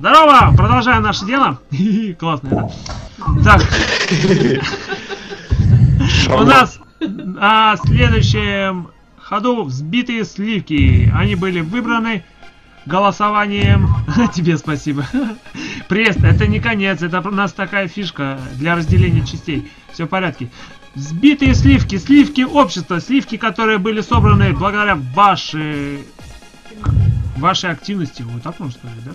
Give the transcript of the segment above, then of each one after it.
Здорово! Продолжаем наше дело. Классно это. Так. У нас на следующем ходу взбитые сливки. Они были выбраны голосованием. Тебе спасибо. Прест, это не конец, это у нас такая фишка для разделения частей. Все в порядке. Взбитые сливки, сливки общества, сливки, которые были собраны благодаря вашей вашей активности, вот так можно сказать, да?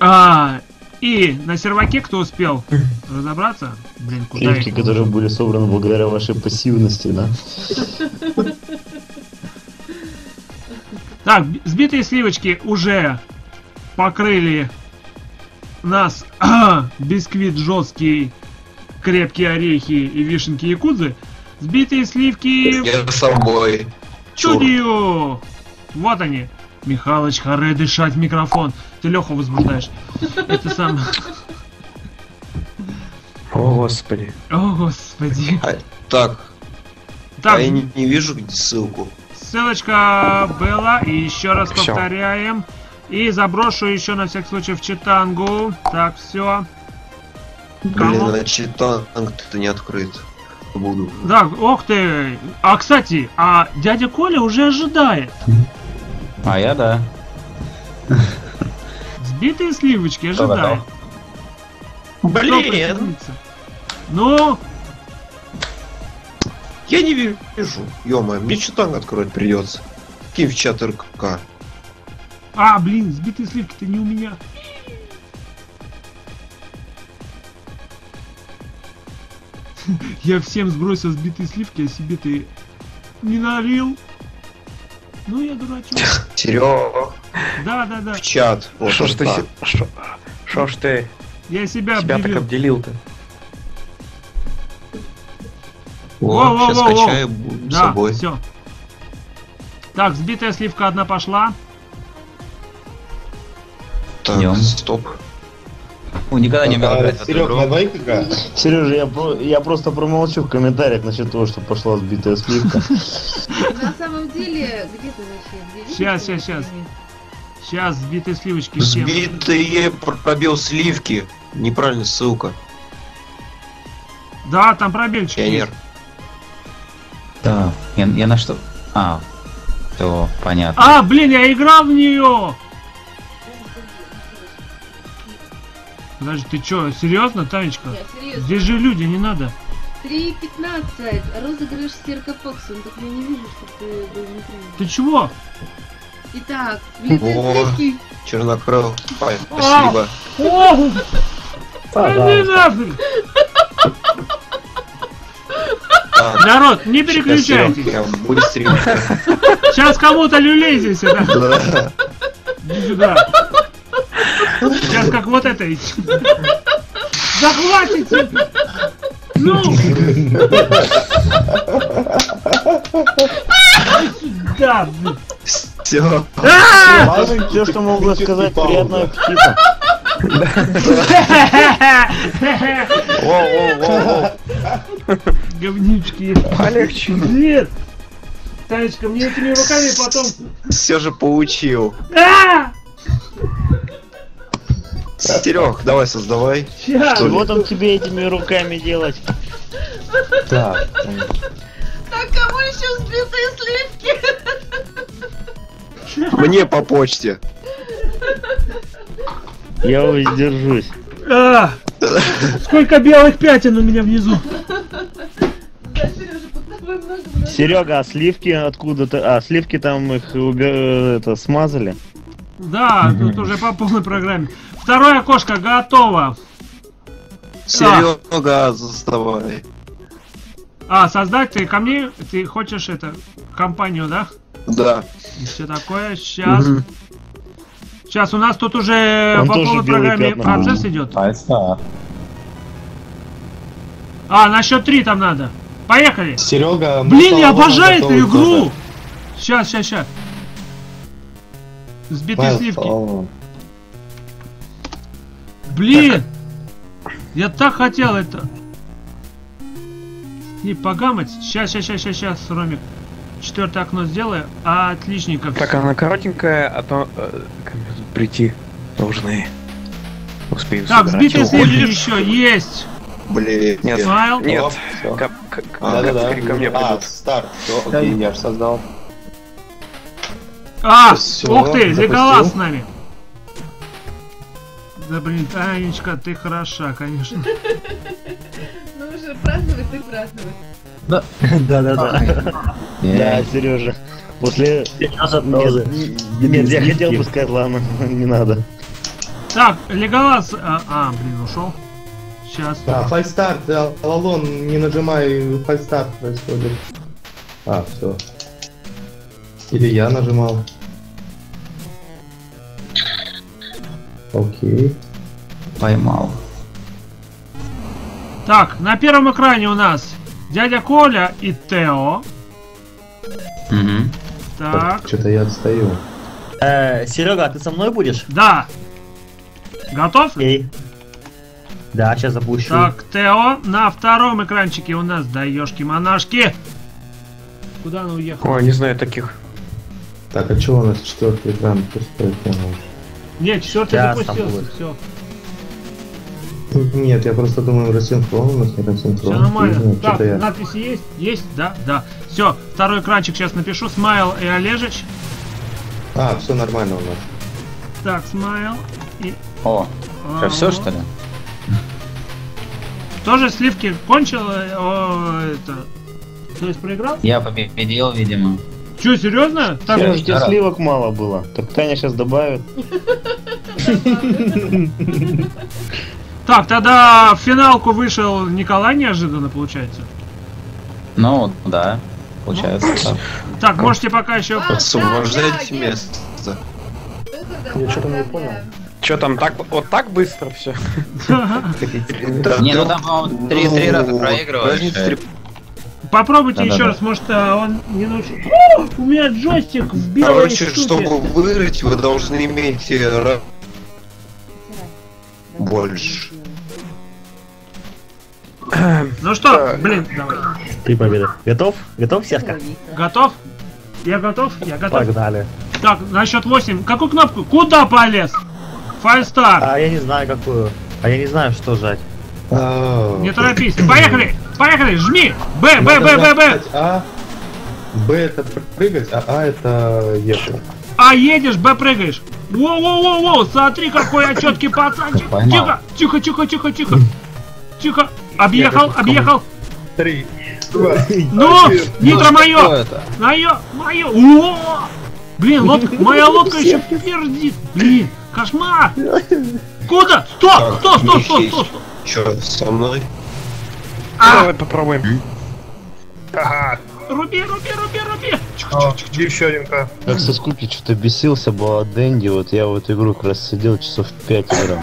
А, и на серваке, кто успел разобраться, блин, куда Сливки, которые были собраны благодаря вашей пассивности, да? Так, сбитые сливочки уже покрыли нас бисквит жесткий, крепкие орехи и вишенки якудзы. Сбитые сливки... Я с собой. Чудью! Вот они. Михалыч, харе дышать в микрофон. Ты Леху возбуждаешь. Это сам... О, господи. О, господи. А, так, Так, а я не, не вижу где ссылку. ссылочка была. И еще раз Всё. повторяем. И заброшу еще на всякий случай в читангу. Так, все. Блин, значит, танк-то не открыт. Буду. Да, ох ты. А, кстати, а дядя Коля уже ожидает. А я да. Сбитые сливочки? Кто Блин? Ну, я не вижу. Ё-моё, мне что танк открыть придется. Кинь в чат РКК. а, блин, сбитые сливки-то не у меня. Я всем сбросил сбитые сливки, а себе ты не налил. Ну, я дурачок. Серега, Да, да, да. в чат. Вот Шо ж ты... Шо ж ты Я себя себя так обделил. обделил-то? О, сейчас Во-во-во-во. скачаю буду с Да, собой. все. Так, сбитая сливка одна пошла. Так, стоп. Ну, никогда не умел играть в эту Серег, игру. на двоих игра? Сережа, я, про- я просто промолчу в комментариях насчет того, что пошла сбитая сливка. На самом деле, где ты вообще? Щас, щас. это? Сейчас сбитые сливочки. Сбитые пробел сливки. Неправильная ссылка. Да, там пробельчик Пионер. Да. Я, я на что? А, то понятно. А, блин, я играл в нее! Подожди, ты чё, серьезно, Танечка? Я серьезно. Здесь же люди, не надо. 3.15. Розыгрыш Стерка Фокса. Ну так я не вижу, что ты был не принят. Ты чего? Итак, сливки. Чернокрыл. Ай, А. спасибо. О! Народ, не переключайтесь. Серег, я быстренько. Сейчас кому-то люлей здесь. Иди сюда. Сейчас как вот это. Захватите! Ну! Да, блин. Все. А! Все, что могу сказать, приятного аппетита. Говнючки. Полегче. Нет! Танечка, мне этими руками потом... Все же получил. Серег, давай создавай. Щас. Чего там тебе этими руками делать? Так. Так кому еще сбитые сливки? Мне по почте. Я воздержусь. А! Сколько белых пятен у меня внизу. Серега, а сливки откуда-то? А, сливки там их убе- это, смазали? Да, тут уже по полной программе. Второе окошко готово. Серега, заставай. А, создать ты ко мне, ты хочешь это, компанию, да? Да. И все такое, сейчас. Мгм. Сейчас у нас тут уже Там по полной программе пятна процесс идет. А, А, на счет три там надо. Поехали. Серега, Блин, я обожаю эту игру. тоже. Сейчас, сейчас, сейчас. Сбитые сливки. Блин! Я так хотел это. Не погамать. Сейчас, сейчас, сейчас, сейчас, сейчас, Ромик. Четвертое окно сделаю. Отличненько. Так, она коротенькая, а то... э, прийти? нужны. Успею Так, сливки уходишь? еще есть. Блин. Нет. Смайл. Нет. А, капли ко мне А, старт. Всё, окей, я же создал. А, ух ты, запустил. Леголас с нами. Да блин, Танечка, ты хороша, конечно. Ну уже праздновать, так праздновать. Да-да-да. Да, Сережа. После... Нет, нет, я хотел бы сказать, ладно, не надо. Так, Леголас... А, а, блин, ушел. Сейчас. Да, фальстарт, Лалон, не нажимай, фальстарт происходит. А, все. Или я нажимал. Окей. Поймал. Так, на первом экране у нас дядя Коля и Тео. Мгм. Так, Что-то я отстаю. Э, Серега, а ты со мной будешь? да. Готов? Эй. Да, сейчас запущу. Так, Тео, на втором экранчике у нас даешки монашки. Куда она уехала? Ой, не знаю таких. Так, а что у нас четвертый экран? Пустой экран. Нет, четвертый Сейчас запустился. Все, Нет, я просто думаю, рассинхрон у нас не рассинхрон. все нормально. Нет, Так, я... надписи есть? Есть? Да, да. Все, второй экранчик сейчас напишу. Смайл и Олежич. А, все нормально у нас. Так, Смайл и... О, а, все что ли? Тоже сливки кончил? э, о, это... То есть проиграл? Я победил, видимо. Че, серьезно? Так, Сереж, тебе сливок мало было. Так Таня сейчас добавит. так, тогда в финалку вышел Николай неожиданно, получается. Ну, да, получается так. Так, можете пока еще... А, Освобождайте да, я- место. Я что-то не понял. Че там так вот так быстро все? Не, ну там, по-моему, три, три раза проигрываешь. Попробуйте еще Да-да-да. раз, может а, он не научил. О, у меня джойстик в белой Короче, штуке. чтобы выиграть, вы должны иметь э, ра- больше. Ну что, блин, давай. Три победы. Готов? Готов, Серка? Готов? Я готов? Я готов. Погнали. Так, на счет 8. Какую кнопку? Куда полез? Файлстар. А я не знаю какую. А я не знаю, что жать. Не торопись. Поехали! Поехали! Жми! Б, Б, Б, Б, Б! А. Б это прыгать, а А это ехать. А едешь, Б прыгаешь. Воу-воу-воу-воу, смотри, какой я четкий пацанчик. Поймал. Тихо, тихо, тихо, тихо, тихо. Тихо. Объехал, объехал. Три. Ну, нитро мое. Мое, мое. О! Блин, лодка, моя лодка еще пердит. Блин, кошмар. Куда? Стоп, стоп, стоп, стоп, стоп, стоп. Чё, со мной? А, Давай попробуем. руби, руби, руби, руби. Чик, чик, чик, чик. Как со скуки что-то бесился, была Дэнди, вот я в эту игру как раз сидел часов 5 играл.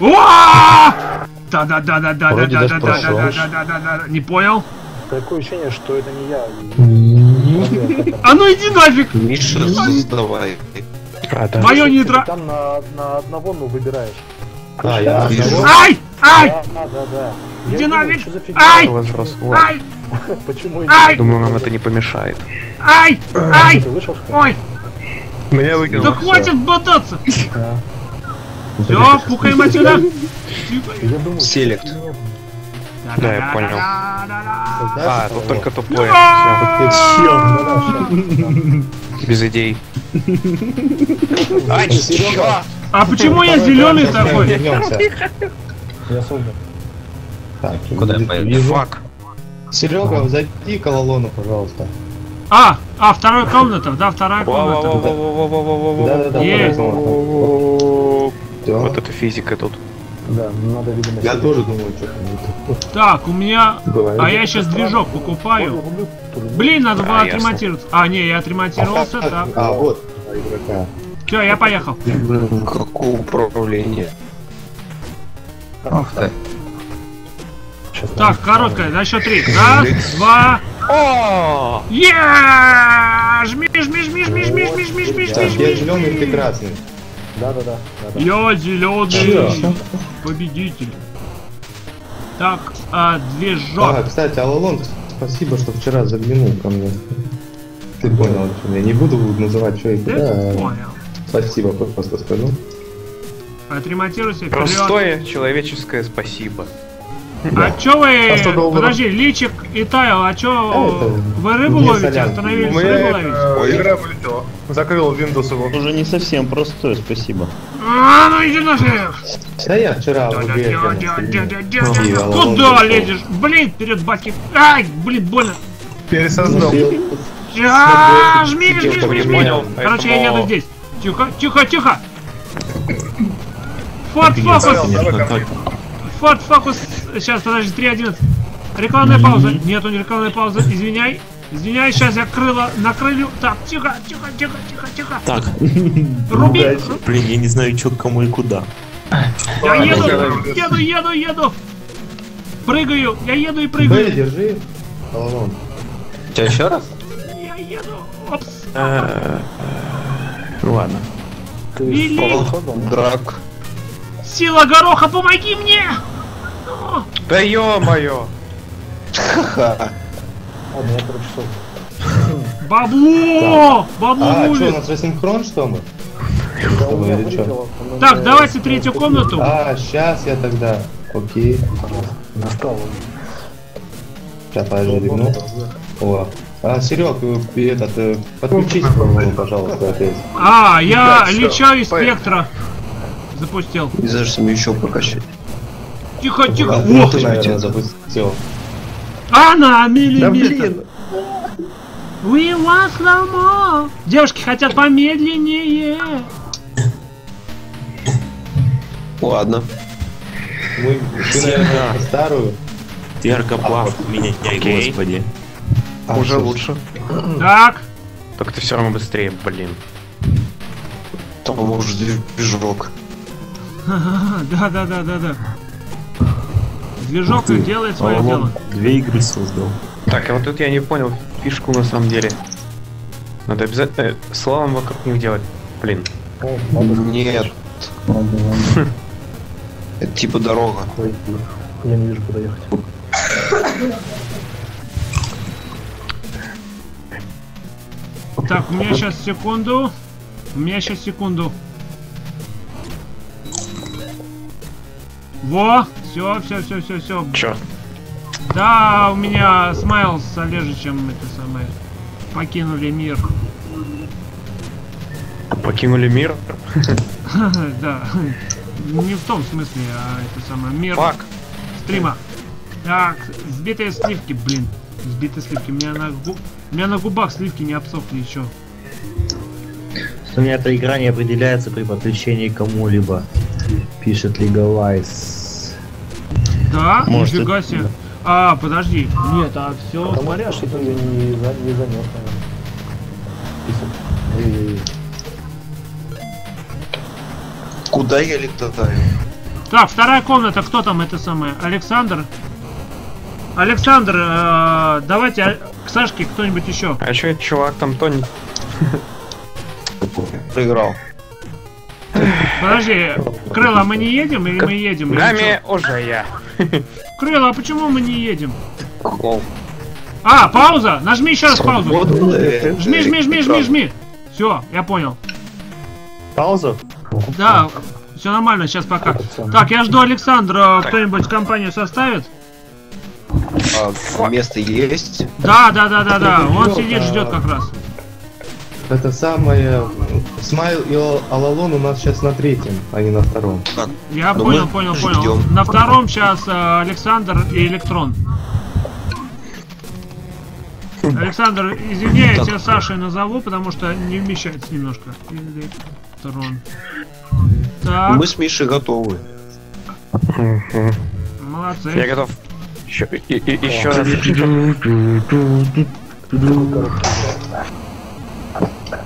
О! Да, да, да, да, да, да, да, да, да, да, да, да, да, да. Не понял? Такое ощущение, что это не я. А ну иди нафиг. Миша, создавай. А. Мое нитро. Там на, на одного, ну, выбираешь. А, я Вижу. Ай! Ай! Да, да, да, фигня? Ай! Ай! Почему Ай! Думаю, нам это не помешает. Ай! Ай! Ой! Меня выкинул. Да хватит бодаться! Да. Все, пукаем отсюда! Селект. Да, я понял. А, тут только тупое. Без идей. А, чё? А почему я зеленый такой? Я создан. Так, Куда я поеду? Фак. Серега, зайди к Лалону, пожалуйста. А, а, вторая комната, да, вторая комната. Вот это физика тут. Да, надо, видимо, Я тоже думаю, что Так, у меня... А я сейчас движок покупаю. Блин, надо было отремонтироваться. А, не, я отремонтировался, так. А, вот. Все, я поехал. Блин, какое управление. Ух ты. Так, короткая, на счет три. Раз, два... О! Е! Жми, жми, жми, жми, жми, жми, жми, жми, Так, жми, я жми, зеленый, ты жми. красный. Да-да-да. да-да. Я зеленый победитель. Так, а, А, движок. кстати, Алалон, спасибо, что вчера заглянул ко мне. Ты понял, о чем я не буду называть, что и Ты куда. а понял. Спасибо, просто скажу. Отремонтируйся, вперед. Простое человеческое спасибо. А чё вы... А 100 долларов? Подожди, Личик и Тайл, а чё... А, это Вы рыбу не ловите? Остановились Мы, рыбу ловить? э, игра вылетела. Закрыл Windows его. Уже не совсем простое, спасибо. А, ну иди нафиг! Да я вчера Куда лезешь? Блин, вперед, батьки. Ай, блин, больно. Пересоздал. А, жми, жми, жми, жми, Короче, я еду здесь. Тихо, тихо, тихо. Павел, фокус. Форд фокус. Сейчас, подожди, 3.11. Рекламная пауза. Нету рекламной паузы. Извиняй. Извиняй, сейчас я крыло накрылю. Так, тихо, тихо, тихо, тихо, тихо. Так, Руби. блин, я не знаю, что кому и куда. Я еду, еду, еду, еду. Прыгаю, я еду и прыгаю. держи. Что, еще раз? Я еду. Опс. Ну ладно. Вили. Драк. Сила гороха, помоги мне. Да ё-моё! Ха-ха. Ладно, я прочитал. Бабло! Бабло А, что, у нас асинхрон, что мы? Да, у меня или чё? вылетело, по-моему, Так, давайте третью комнату. А, сейчас я тогда. Окей. Настал. Сейчас, подожди, ревну. О. А, Серег, э, этот, э, подключись, по-моему, пожалуйста, опять. А, я Да, леча из спектра. Запустил. Не знаешь, что мне еще прокачать. Тихо, тихо. А, Ох, ну, ты, наверное, запустил. а на Да миллиметр. блин! We want slow mo. Девушки хотят помедленнее. Ладно. Мы, ты, наверное, старую. Ярко бах, меня, Окей. господи. А, Уже всё, лучше. Так. Только ты все равно быстрее, блин. Там уже движок. Да, да, да, да, да. Движок Ты, делает свое Алло, дело. Две игры создал. Так, а вот тут я не понял фишку на самом деле. Надо обязательно э, слалом вокруг них делать. Блин. Нет. Это типа дорога. Я не вижу, куда ехать. Так, у меня сейчас секунду. У меня сейчас секунду. Во, все, все, все, все, все. Чё? Да, у меня Смайл с Олежичем это самое. Покинули мир. Покинули мир? Да. Не в том смысле, а это самое мир Фак. стрима. Так, сбитые сливки, блин. Сбитые сливки. У меня на губ... У меня на губах сливки не обсохли еще. У меня эта игра не определяется при подключении к кому-либо. Пишет Legalize. Да? Может, Нифига это- себе. А, подожди. Нет, а все Потому порядке. что я не, за, не занес, наверное. Куда я летаю? Так, вторая комната, кто там это самое? Александр? Александр, э, давайте а, к Сашке кто-нибудь еще. А чё этот чувак там тонет? Проиграл. Подожди, Крыло, мы не едем или мы едем? Нами уже я. Крыло, а почему мы не едем? А, пауза! Нажми еще раз паузу. Э, Жми, жми, жми, жми, жми. Все, я понял. Паузу? Да, все нормально, сейчас пока. Так, я жду Александра. Кто-нибудь компанию составит? А, место есть? Да, да, да, да, да. Он сидит, ждет как раз. Это самое... Смайл и Ал- Алалон у нас сейчас на третьем, а не на втором. Я Ну, понял, понял, ждём. понял. На втором сейчас Александр и Электрон. Александр, извини, я тебя Сашей назову, потому что не вмещается немножко. Электрон. Так, Мы с Мишей готовы. Молодцы. Я готов. Еще, и, и- еще раз.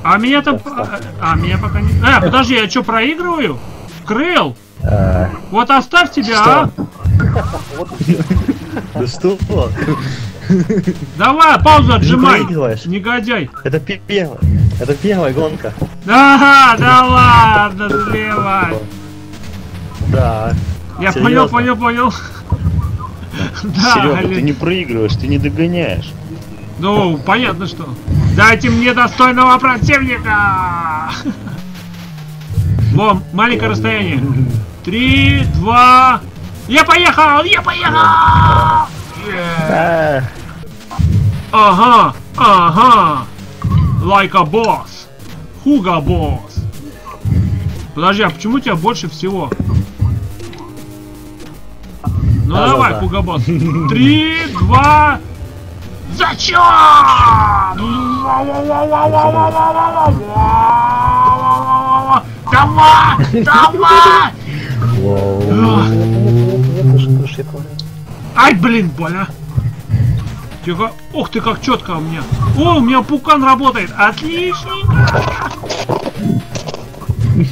А меня там... А, а, меня пока не... А, подожди, я что, проигрываю? Крыл? Вот оставь тебя, а! Да что? Давай, паузу отжимай! Негодяй! Это пе- первая. Это первая гонка. Ага, да ладно, слева! Да. Я понял, понял, понял. Да, Серега, ты не проигрываешь, ты не догоняешь. Ну, понятно что. Дайте мне достойного противника! Во, маленькое расстояние. Три, два... Я поехал! Я поехал! Yeah. Ага, ага. Like a boss. Хуга босс. Подожди, а почему у тебя больше всего? Ну Да, давай, да, босс. Три, два... Зачем? Давай! Давай! Ай, блин, больно. Тихо. Ух ты, как четко у меня. О, у меня пукан работает. Отличненько.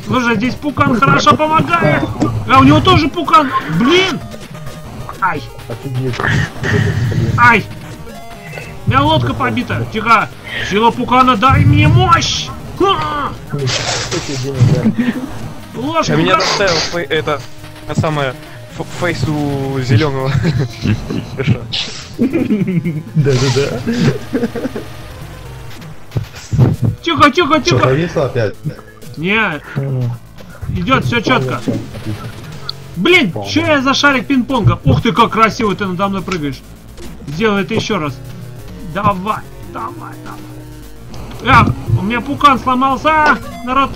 Слушай, здесь пукан хорошо помогает. А у него тоже пукан. Блин. Ай. Офигеть. Ай. У меня лодка побита. Тихо. Сила пукана, дай мне мощь. Ложь А меня доставил это самое фейсу зеленого. Да-да-да. Тихо, тихо, Что, тихо. провисло опять? Не. Идет все четко. Блин, что я за шарик пинг-понга? Ух ты, как красиво ты надо мной прыгаешь. Сделай это еще раз. Давай, давай, давай. Эх, у меня пукан сломался, народ.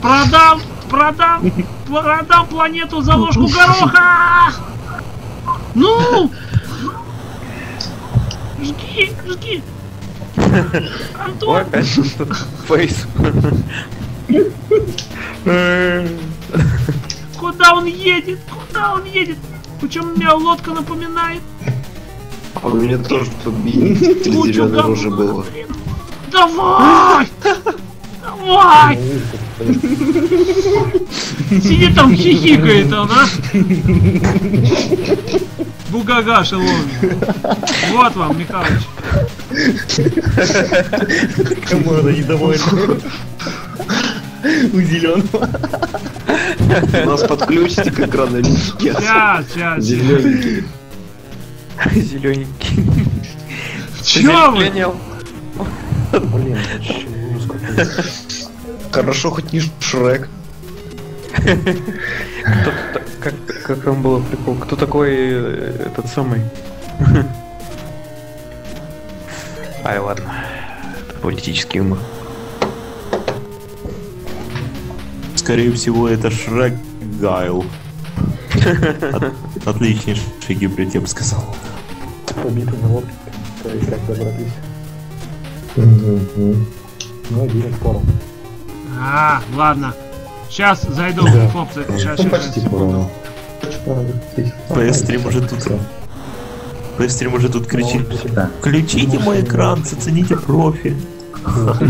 Продам, продам, продам планету за ложку гороха. Ну! Жги, жги. Антон, опять этот фейс. куда он едет? Куда он едет? Почему меня лодка напоминает? А у меня тоже тут рожи было. блин. Давай! Давай! Сидит там хихикает он, а? Бугагаши ловит. Вот вам, Михалыч. Кому она недовольна? У зеленого. У нас подключите к экранолитике. Сейчас, сейчас. Зелененький. Зелененький. Чё вы? Блин. Хорошо, хоть не Шрек. Как, как там было прикол? Кто такой э, этот самый? Ай, ладно. Это политический юмор. Скорее всего, это Шрек Гайл. От- Отличнейший гибрид, я бы сказал. Побитый на лодке. То есть как добрались. Ну, один спором. А, ладно. Сейчас зайду, Да. хлопцы. Сейчас, Ну, сейчас. почти поровну. PS3 может тут... PS3 может тут кричит. Включите мой экран, зацените профи.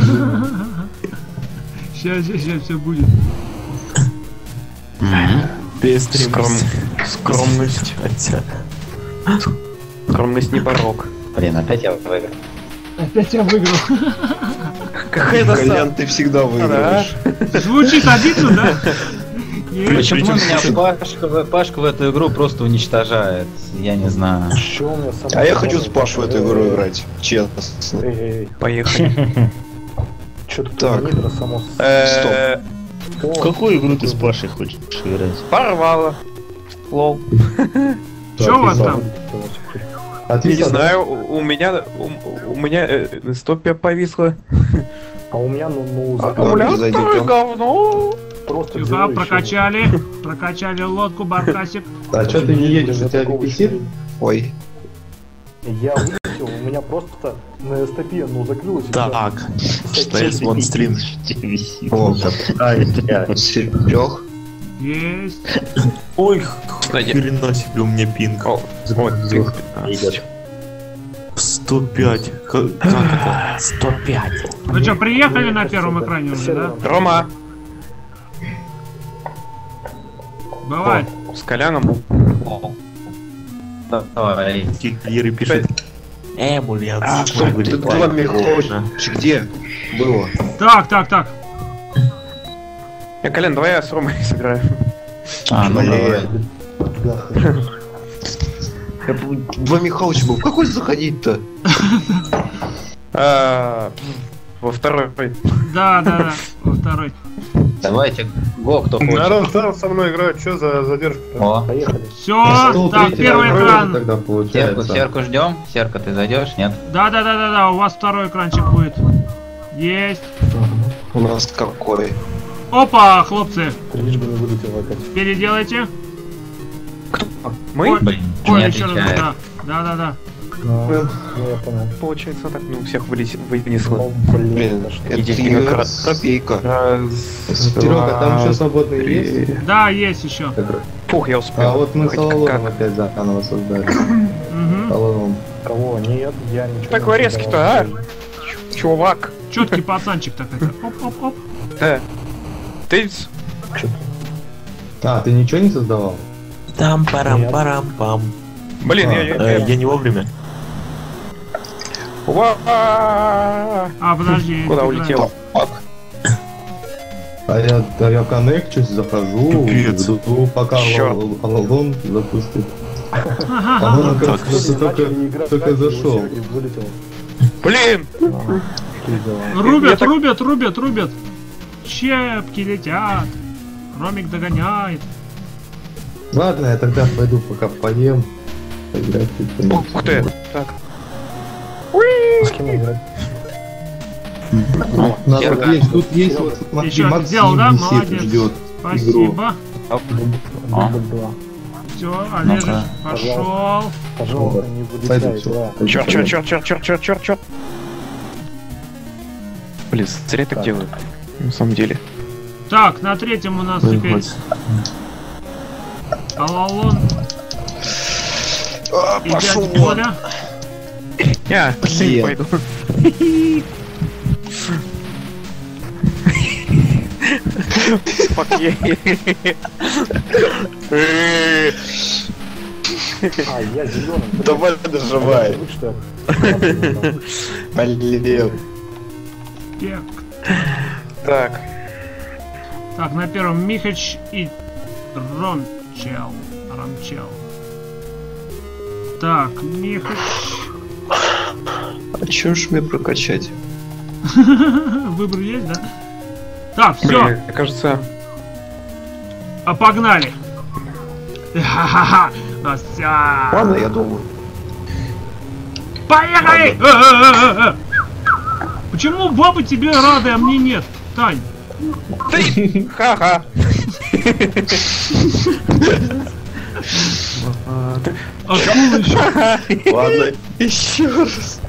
Сейчас, сейчас, сейчас все будет. PS3 Скром... Скромность. Хотя... Скромность не порог. Блин, опять я выиграл. Опять я выиграл. Какая-то Колян, ты всегда выиграешь. Звучит обидно, да? Почему меня Пашка, в- Пашка в эту игру просто уничтожает? Я не знаю. А я хочу с? Пашей в эту игру играть. Честно. Поехали. Тут Так. нитро само с- Э, О, В какую игру ты с Пашей хочешь играть? Порвало. Лол. Чё у вас там? А Я не знаю, у меня у, у меня э, стопия повисла. А у меня, ну, ну, А, а, зайдете. говно. просто и прокачали. Прокачали лодку, баркасик. А что ты не едешь? У тебя висит? Ой. Я меня просто на стопе, ну, закрылось. и Так, PS One Stream. О. Есть. Ой, хрена себе у меня пинг. О, вот, пинг 15. 105. Как, это? 105. Вы что, приехали на первом экране уже, да? Рома, Бывает. с Коляном. Давай. Киллеры пишет. Эмулят. А, стоп, ты два Михалыч, где было? Так, так, так. Я, Колян, давай я с Ромой сыграю. А, ну давай. Два Михалыча был. Какой заходить-то? А, Во второй. Да, да, да. Во второй. Давайте, го, кто хочет. Народ сам со мной играет, что за задержка? О, Поехали. Все, так, первый экран. Тогда Серку, получается. Серку ждем. Серка, ты зайдешь? Нет? Да, да, да, да, да, у вас второй экранчик будет. Есть. У нас какой? Опа, хлопцы, Лишь бы не вылетел опять. переделайте. Мы? Ой, Блин, Ой, еще раз, да. Да, да, да. Ну, ну, я понял. Получается так, ну, всех вылез- вынесло. Ну, блин, это Иди как раз. копейка. Серега, там еще свободные есть? Да, есть еще. Фух, я успел. А вот мы с как. опять заново создали. Алалон. Кого? Нет, я ничего Такой резкий-то, а? Чувак. Четкий пацанчик так это. Оп, оп, оп. Э. Ты... А, ты ничего не создавал? Там парам парам пам. Блин, я... я- Э, я- Я не вовремя. А, подожди. Куда улетел? А я, а я коннекчусь, захожу, Пипец. жду, пока Алалон запустит. правильно. А оказывается, только, только и зашел. Блин! Рубят, рубят, рубят, рубят. Щепки летят. Ромик догоняет. Ладно, я тогда пойду пока поем. Ух ты! Так. С кем играть? Надо Серега. есть, тут есть вот смотри, Максим сделал, да? Молодец. ждет. Спасибо. А? Дубль два. Все, Олежек Ну-ка. пошел. Пожалуйста, не вылетай, да. Черт, черт, черт, черт, черт, черт, черт, черт. Блин, зря так Так. делают. На самом деле. Так, на третьем у нас Ну и теперь хватит. Алалон А, пошел дядя вон. Коля. Я Блин. пойду. Fuck А, я зеленый. Давай доживай. Блин. Пек. Так. Так, на первом Михач и Рончел. Рончел. Так, Михач. А чё ж мне прокачать? Выбор есть, да? Так, все, Блин, мне кажется, а погнали. Ха-ха-ха. Всё. Ладно, я думаю. Поехали! Э-э-э-э-э. Почему бабы тебе рады, а мне нет? Тань. ты, ха-ха. Ладно, еще раз.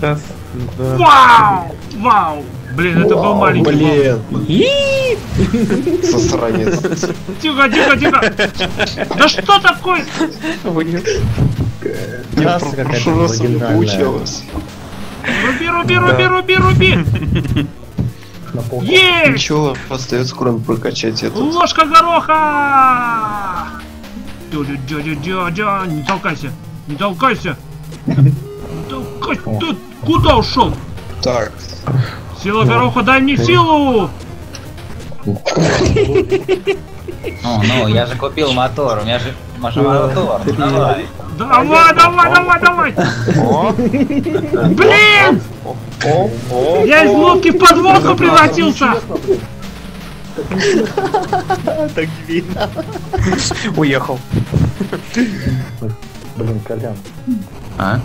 Раз, два. Вау! Вау! Блин, это был маленький. Блин. Сосранец. Тихо, тихо, тихо. Да что такое? Я в прошлый раз получилось. Руби, руби, руби, руби, руби. Ничего остается, кроме прокачать эту. Ложка гороха! Не толкайся. Не толкайся. Не толкайся. Ты куда ушел? Так, Сила гороха, дай мне силу! Ну, ну, я же купил мотор, у меня же Маша мотор. Давай. Давай, давай, давай, Блин! Я из лодки в подводку превратился! Уехал. Блин, Колян. А?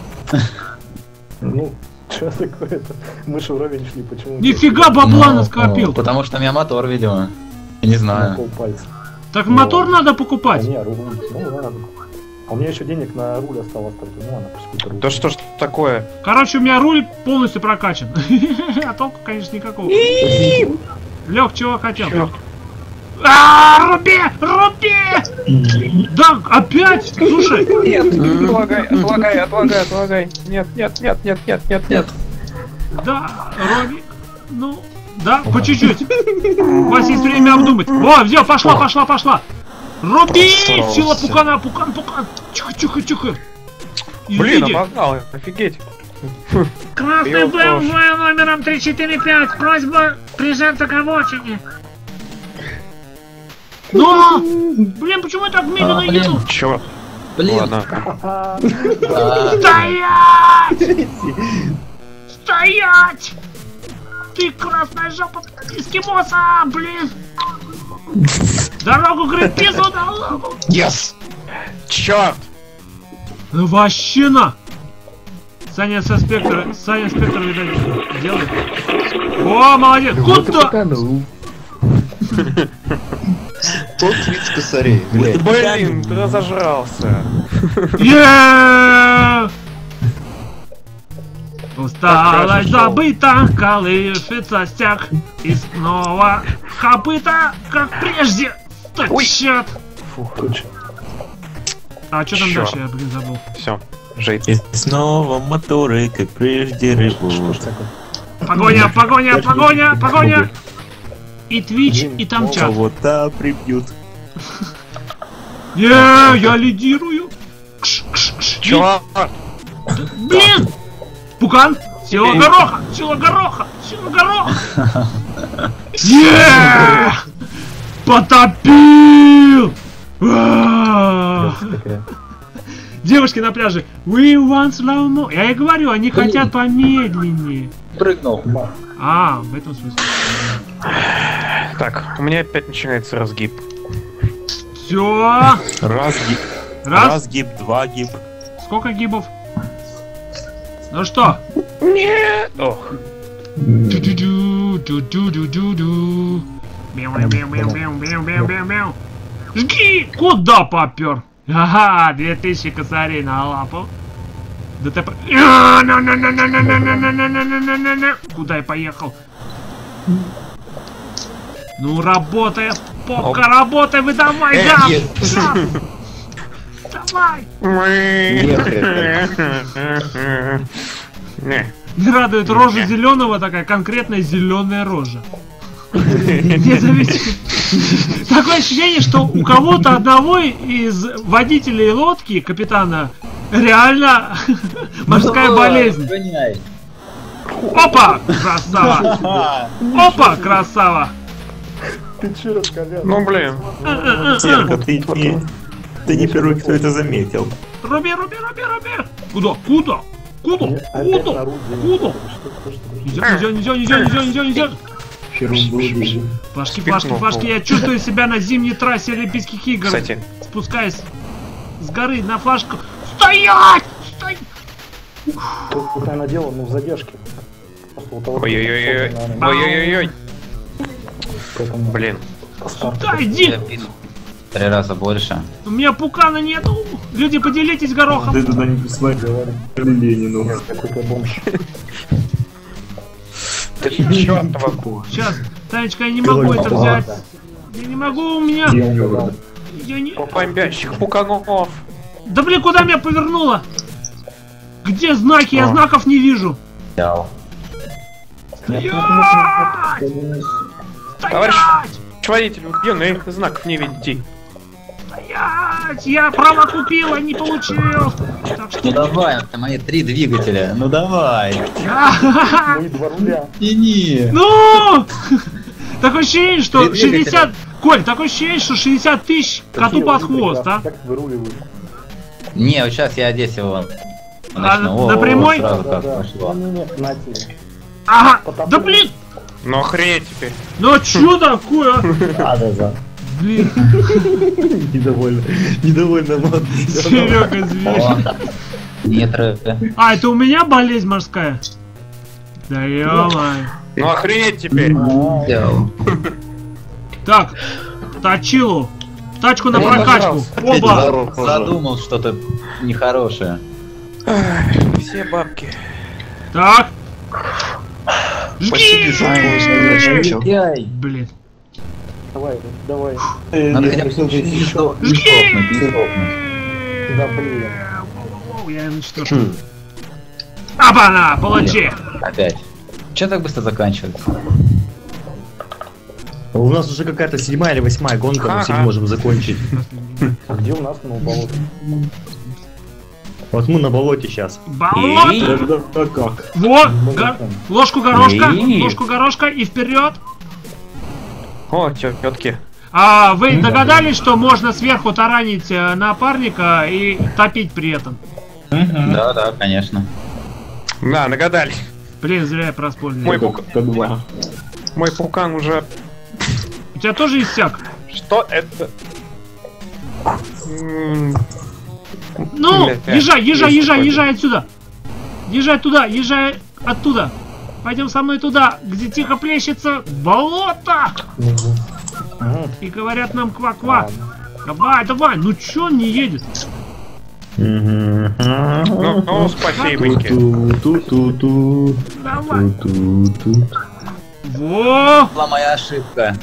Ну, что такое-то? Мы же уровень шли, почему? Нифига бабла Ну, наскопил! ну, Потому что у меня мотор, видимо. Я не На знаю. Так мотор надо покупать. не, руль. Ну ладно. А у меня еще денег на руль осталось только. Ну ладно, пусть руль. Да что ж такое? Короче, у меня руль полностью прокачан. А толку, конечно, никакого. Лех, чего хотел? Чё? А, руби! Руби! Да, опять? Слушай, Нет, отлагай, отлагай, отлагай, отлагай. Нет, нет, нет, нет, нет, нет, нет. да, Ромик, ну, да, по чуть-чуть. У вас есть время обдумать. О, все, пошла, пошла, пошла. Руби! Сила пукана, пукан, пукан. Тихо, тихо, тихо. Блин, обогнал, офигеть. Красный. БМВ номером 345. Просьба прижаться к обочине. Но! Блин, почему я так медленно А, еду? Чё? Блин. Ладно. А, Стоять! Стоять! ты, красная жопа эскимоса, блин! Дорогу Гринпису дорогу! Yes! Черт! Ну, Ващина! Саня со спектра, Саня спектр, видать, делает. О, молодец! Куда? Тот вид с косарей. блядь. Блин, ты разожрался. Усталость забыта, колышется стяг, и снова копыта, как прежде, стучат. А что там дальше, я, блин, забыл. Все, жить. И снова моторы, как прежде ревут. Погоня, погоня, погоня, погоня! И Твич, и там чат. Кого-то прибьют. Е, я лидирую. Кш, кш, кш. Черт! Блин! Пукан! Сила гороха! Сила гороха! Сила гороха! Е! Потопил! Девушки на пляже. We want slow mo. Я и говорю, они хотят помедленнее. Прыгнул. А, в этом смысле. Так, у меня опять начинается разгиб. Все. Раз гиб, Раз. раз гиб, два гиб. Сколько гибов? Ну что? Нет! Ох. Жги! Куда попер? Ага, 2000 косарей на лапу. ДТП. Куда я поехал? Ну работай, попка, работай, вы давай! Давай! Радует рожа зеленого такая конкретная зеленая рожа. Не зависит. Такое ощущение, что у кого-то одного из водителей лодки, капитана, реально морская болезнь. Гоняй. Опа, красава! Опа, красава! Ты че, Колян? Ну блин. Терка, ты не... Ты не первый, кто это заметил. Руби, руби, руби, руби! Куда? Куда? Куда? Куда? Куда? Нельзя, нельзя, нельзя, нельзя, нельзя, нельзя. Пашки, Пашки, Пашки, я чувствую себя на зимней трассе Олимпийских игр. Кстати, Спускаясь с горы на флажку. Стоять! Стоять! я наделал, ну, в задержке. Ой-ой-ой. Ой-ой-ой. Блин. старт. Да, иди! Три раза больше. У меня пукана нету! Люди, поделитесь горохом! Ты туда не прислать Ленину. Какой-то бомж. Ты чёртова. Сейчас, Танечка, я не могу это взять. Я не могу, у меня... Я не... Бомбящих пуканов. Да блин, куда меня повернуло? Где знаки? Я знаков не вижу. Стоять! Товарищ-! Водитель убьённый, знаков не видите. Стоять! Я право купил, а не получил. Так что... Ну давай, это мои три двигателя. Ну давай. Мои два руля. Тяни. Ну! Такое ощущение, что Три двигателя. 60... Коль, такое ощущение, что 60 тысяч коту под хвост, а? Не, вот сейчас я здесь его А, на прямой? Тебе. Ага! Да блин! Ну охренеть теперь. Ну чё такое? А, да, Блин, Недовольно. Недовольно, мод. Серега зверь. О, Нитро. А, это у меня болезнь морская? Да ё Ну охренеть теперь. Так, точилу. Тачку на прокачку. Оба. Задумал что-то нехорошее. Все бабки. Так. Блин. Давай, давай. Надо хотя бы сдохнуть. Да блин. Я на четвертом. Опа-на, получи! Опять. Че так быстро заканчивается? У нас уже какая-то седьмая или восьмая гонка, мы все не Ага. можем закончить. А где у нас на болото? Вот мы на болоте сейчас. Болото! Как? Вот, ложку горошка, ложку горошка и вперед. О, тетки. А вы догадались, что можно сверху таранить э, напарника и топить при этом? Да, да, конечно. Да, нагадали. Блин, зря я проспорил. Мой, пук- П2. мой пукан уже... У тебя тоже иссяк? Что это? Ну, езжай, езжай, езжай, езжай отсюда. Езжай туда, езжай оттуда. Пойдем со мной туда, где тихо плещется болото. И говорят нам ква-ква. Давай, давай, ну чё он не едет? Ну, спасибоньки. Ту-ту-ту-ту. Давай. Ту-ту-ту. Во! Была моя ошибка.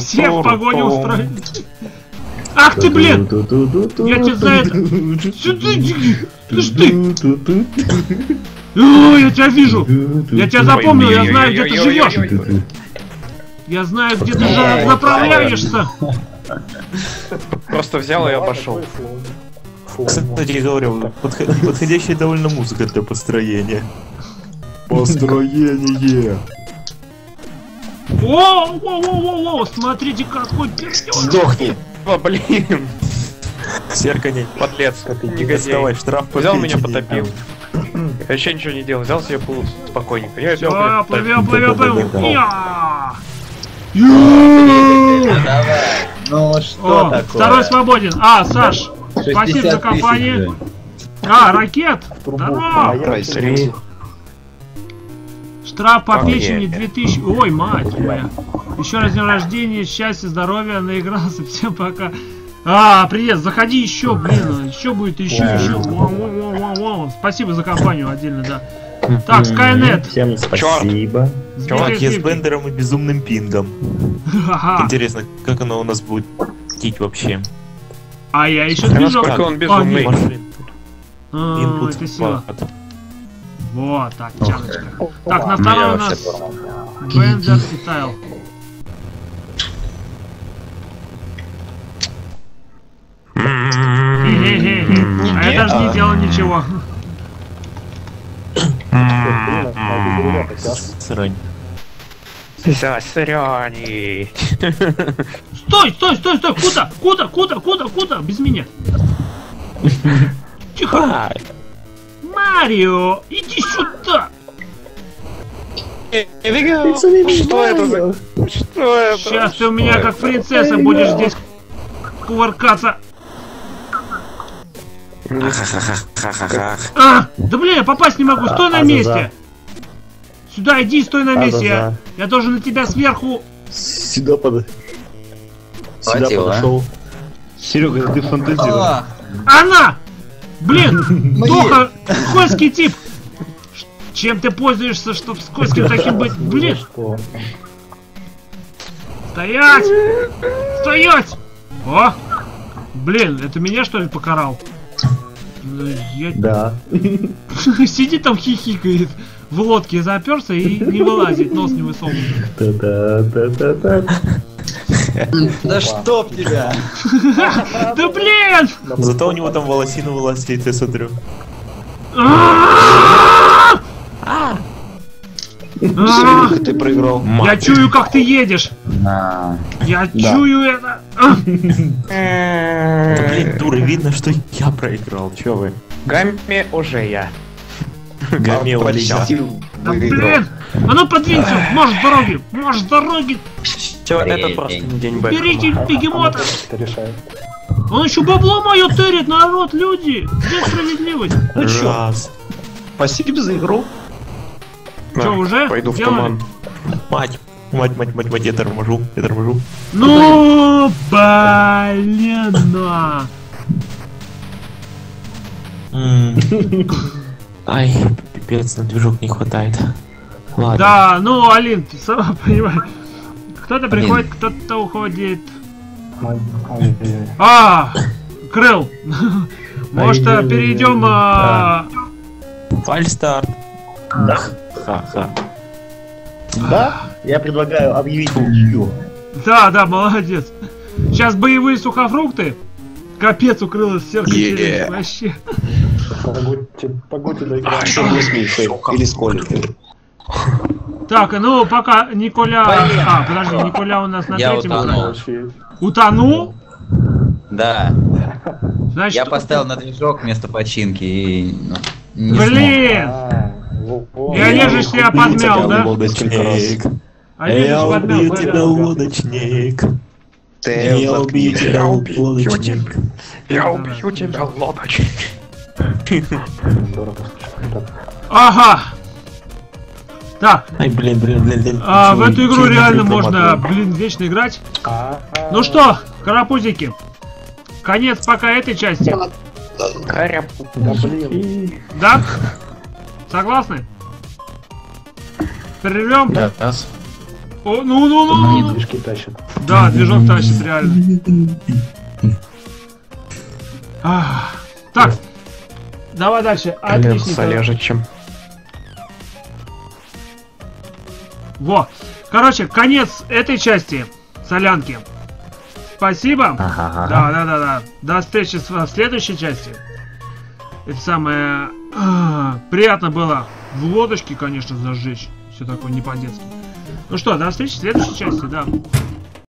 Все в погоню устроились. Ах ты, блин! Я тебя за это... Слышь ты! О, я тебя вижу! Я тебя запомнил, я знаю, где ты живешь! Я знаю, где ты направляешься! Просто взял и обошел. Кстати говоря, подход- подходящая довольно музыка для построения. Построение. О, о, о, о, смотрите, какой пердеж! Сдохни. О, блин, Серкани, подлец, негодяй. давай штраф Взял меня, потопил. Я вообще ничего не делал, взял себе пул спокойненько. Я взял, А, блин, плывем, плывем, плывем! Ну что такое? второй свободен. А, Саш, спасибо 60 за компанию. А, ракет! Здорово! Штраф по А, печени нет. 2000. Ой, мать моя. Еще раз днем рождения, счастья, здоровья, наигрался. Всем пока. А, привет, заходи еще, блин, еще будет, еще, еще. Вау, вау, вау, вау. Спасибо за компанию отдельно, да. Так, Skynet. Всем спасибо. Сбитые Чувак, я с сливки. Бендером и безумным пингом. Интересно, как оно у нас будет тить вообще? А я еще движок. насколько он безумный? Машин. А, это сила. Вот, так, тяночка. Так, на второй у нас Бендер и Тайл. А я даже не делал ничего. Срань. Засрани. Стой, стой, стой, стой! Куда? Куда? Куда? Куда? Куда? Без меня. Тихо. Марио, иди сюда. Что это за... Что это? Сейчас ты у меня как принцесса будешь здесь кувыркаться. А, да блин, я попасть не могу, стой на А-за-за. месте. Сюда иди, стой на месте. Я, я должен на тебя сверху. Сюда под... Сюда а? подошел. Серега, ты фантазируешь. А, Она! Блин, Тоха, скользкий тип. Чем ты пользуешься, чтобы скользким таким быть? Блин, стоять! Стоять! О! Блин, это меня что ли покарал? Я... Да. Сидит там хихикает, в лодке заперся и не вылазит, нос не высовывает. Да чтоб тебя! Да блин! Зато у него там волосина вылазит, я смотрю. А! А! Ты проиграл. Я чую, как ты едешь. Я чую это. Да, блин, дура, видно, что я проиграл. Чё вы? Гамме уже я. Гамел Почти Да выиграл. блин! А ну подвинься! Может с дороги! Может дороги! Все, это просто не день Б. Берите бегемота! Он еще бабло мое тырит, народ, люди! Где справедливость? Ну чё, спасибо за игру. Чё, уже? Пойду в туман. Мать. Мать, мать, мать, мать, я торможу, я торможу. Ну, блин! Ай, пипец, на движок не хватает. Ладно. Да, ну, Алин, ты сама понимаешь. Кто-то приходит, кто-то уходит. А, Крыл. Может, перейдем... а, Фальстарт. Да. Ха-ха. Да? Я предлагаю объявить ничью. Да, да, молодец. Сейчас боевые сухофрукты. Капец, укрылась серка Е. челюсть, вообще. Погодьте, погодьте доиграем. Что мы с Мишей? Или с Колей? Так, ну пока Николя... А, подожди, Николя у нас на Я третьем утонул. экране. Утонул? Да. Значит, Я поставил на движок вместо починки и... ну, не Блин! А, во- во. И Олег же себя подмял, да? Лодочник. Же Я убью тебя, лодочник. Ты Я убью тебя, лодочник. Я убью тебя, лодочник. Ага. Так, Ай, блин, блин, блин, блин. а, в эту игру чего реально можно, блин, вечно играть. А, Ну что, карапузики, конец пока этой части. Да блин. Да? Согласны? Прервем? Да, раз. О, ну, ну, ну, Они ну. движки тащат. Да, движок тащит реально. Ах. Так, давай дальше. Отлично. Олежичем. Во. Короче, конец этой части солянки. Спасибо. Да, да, да, да. До встречи в следующей части. Это самое... Приятно было в лодочке, конечно, зажечь. Все такое не по-детски. Ну что, до встречи в следующей части, да.